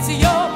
it's your